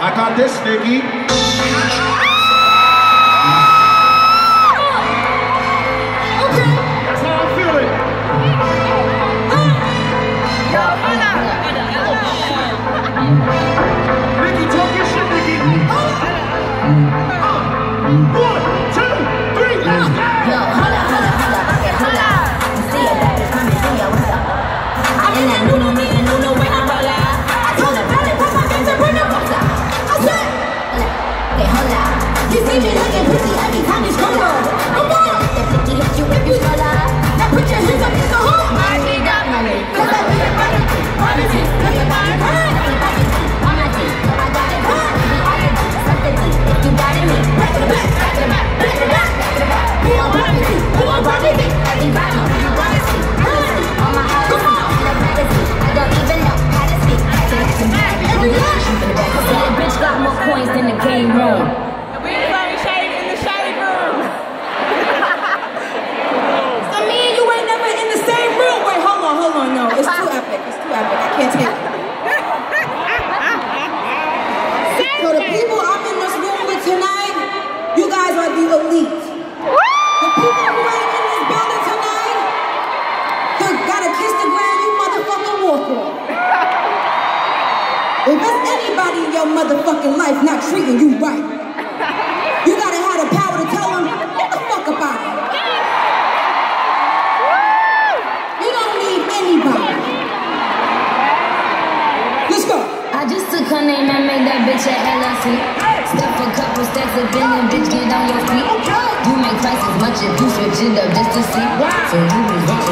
I got this, Nicki. Nicki, talk your shit, Nicki. Two, more coins than the game room. We from shade in the shade room. So me and you ain't never in the same room. Wait, hold on, hold on. No, it's too epic. It's too epic. I can't take it. So the people If there's anybody in your motherfucking life not treating you right, you gotta have the power to tell them, get the fuck up out of here. You don't need anybody. Let's go. I just took her name and made that bitch a LLC. Step a couple steps up in the bitch, get on your feet. You make twice as much if you switch it up just to see. So you